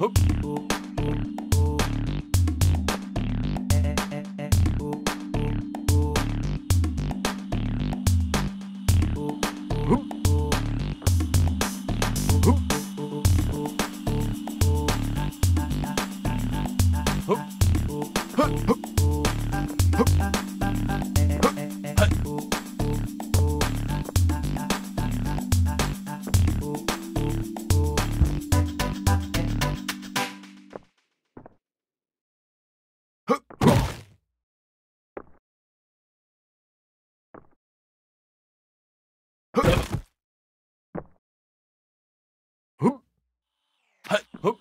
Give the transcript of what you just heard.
Hop. Huh.